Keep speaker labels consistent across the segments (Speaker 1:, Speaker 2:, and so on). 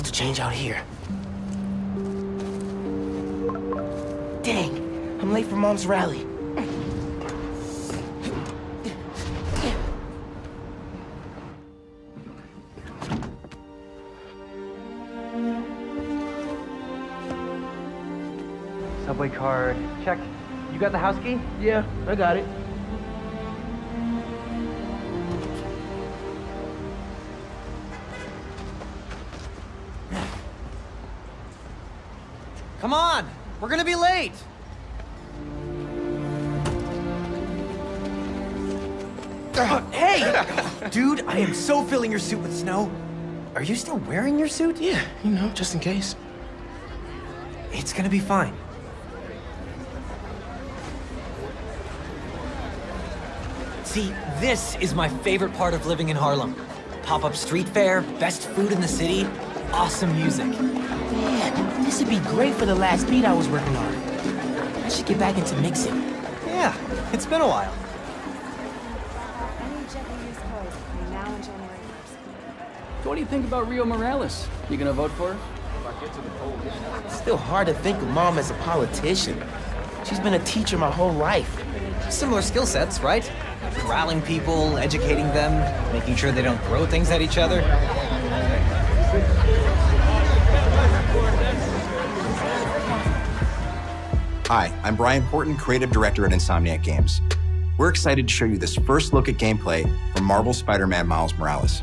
Speaker 1: to change out here. Dang, I'm late for Mom's rally.
Speaker 2: Subway card, check. You got the house key?
Speaker 1: Yeah, I got it.
Speaker 2: Come on! We're gonna be late! Uh, hey! Dude, I am so filling your suit with snow. Are you still wearing your suit?
Speaker 1: Yeah, you know, just in case.
Speaker 2: It's gonna be fine. See, this is my favorite part of living in Harlem. Pop-up street fair, best food in the city, awesome music.
Speaker 1: Man, this would be great for the last beat I was working on. I should get back into mixing.
Speaker 2: Yeah, it's been a while.
Speaker 3: Any gently used clothes between now and January 1st.
Speaker 4: So what do you think about Rio Morales? You gonna vote for her?
Speaker 1: It's still hard to think of Mom as a politician. She's been a teacher my whole life.
Speaker 2: Similar skill sets, right? Corralling people, educating them, making sure they don't throw things at each other.
Speaker 5: Hi, I'm Brian Horton, Creative Director at Insomniac Games. We're excited to show you this first look at gameplay from Marvel Spider-Man Miles Morales.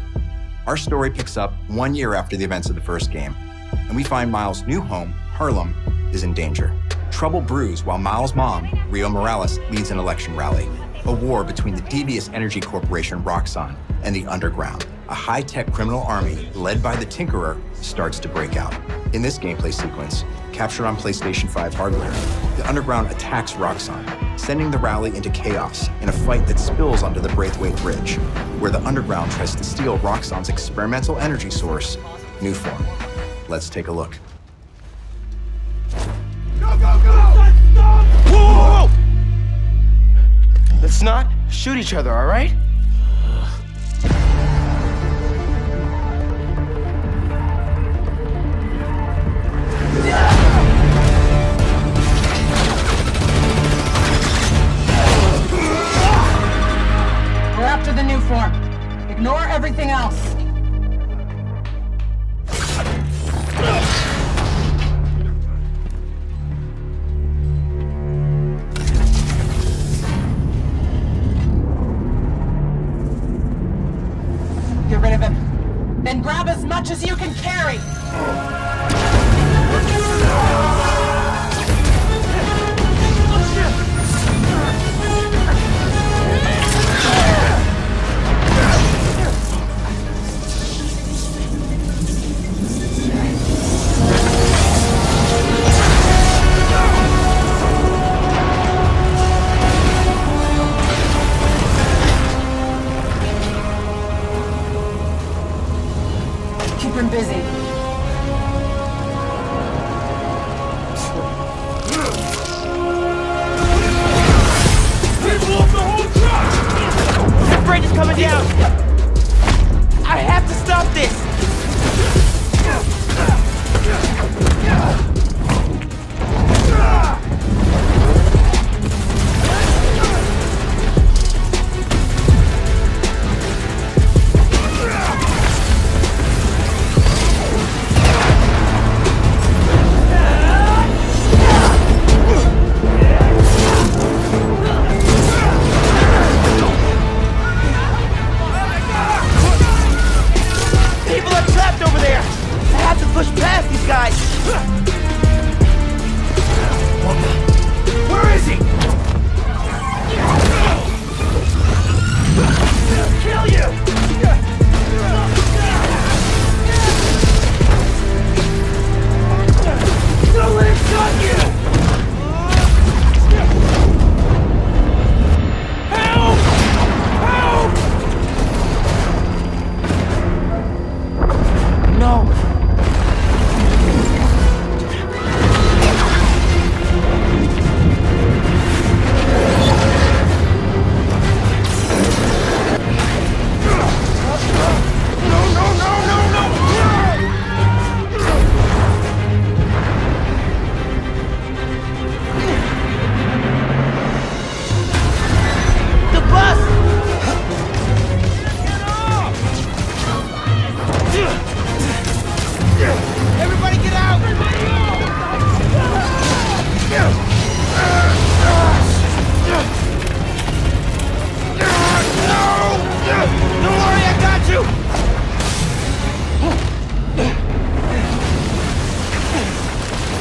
Speaker 5: Our story picks up one year after the events of the first game, and we find Miles' new home, Harlem, is in danger. Trouble brews while Miles' mom, Rio Morales, leads an election rally. A war between the devious energy corporation Roxxon and the Underground, a high-tech criminal army led by the Tinkerer, starts to break out. In this gameplay sequence, captured on PlayStation 5 hardware, the Underground attacks Roxxon, sending the rally into chaos in a fight that spills onto the Braithwaite Bridge, where the Underground tries to steal Roxxon's experimental energy source, Nuform. Let's take a look. Go, go, go!
Speaker 1: Whoa! Let's not shoot each other, all right?
Speaker 6: Carry.
Speaker 1: Bridge is coming down!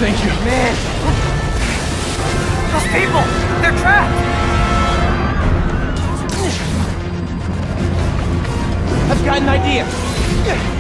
Speaker 4: Thank you.
Speaker 1: Man,
Speaker 2: Those people! They're trapped!
Speaker 1: I've got an idea.